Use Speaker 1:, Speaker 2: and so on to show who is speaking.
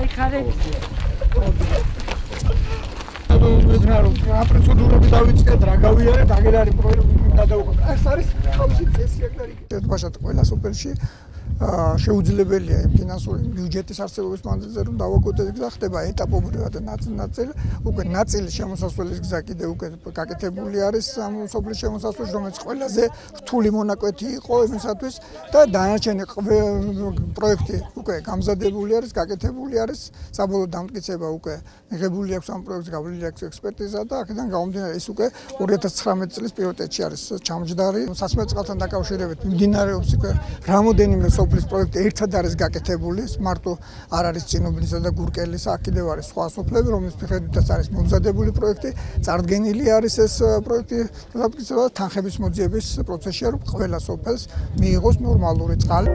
Speaker 1: გაიხარე.
Speaker 2: ვიგნარო, რა პროცედურები დავიწყეთ, რა გავიარეთ, აგერ არის პროექტი გადავუყოთ. ეს არის თავისი წესი აქ არის. ერთბაშად ყველა სოფელში შეუძლებელია იმ ფინანსური ბიუჯეტის არსებობის მანძილზე რომ დავაკუთოთ გზა ხდება ეტაპობრივად ნაწილ-ნაწილ უკვე ნაწილი შემოსასვლელის გზა კიდე უკვე გაკეთებული არის ამ სოფლის შემოსასვლელი რომელიც ყველაზე რთული მონაკვეთი იყო იმისათვის და დანარჩენი პროექტი უკვე გამზადებული არის გაკეთებული არის საბოლოო დამტკიცება უკვე მიღებული აქვს ამ პროექტს გავლილი აქვს ექსპერტიზა და აქედან გამომდინარე ის უკვე 2019 წლის პილოტეთში არის ჩამჯდარი. სასმელ წყალთან დაკავშირებით მიმდინარეობს უკვე რამოდენიმე სოფლის პროექტი ერთად არის გაკეთებული, მარტო არ არის წინობლისა და გურკელის, აქ კიდევ არის სხვა სოფლები, რომლის მიხედვითაც არის მომზადებული პროექტი, წარდგენილი არის ეს პროექტი, და თანხების მოძიების პროცესია, რომ ყველა სოფელს მიიღოს ნორმალური წყალი.